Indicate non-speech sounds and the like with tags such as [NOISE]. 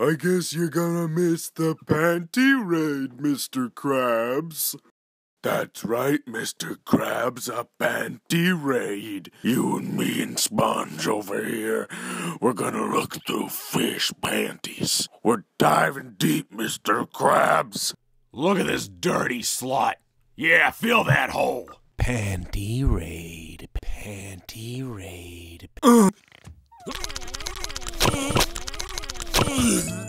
I guess you're gonna miss the panty raid, Mr. Krabs. That's right, Mr. Krabs, a panty raid. You and me and Sponge over here, we're gonna look through fish panties. We're diving deep, Mr. Krabs. Look at this dirty slut. Yeah, fill that hole. Panty raid, panty raid. Uh. [CLEARS THROAT] Mm.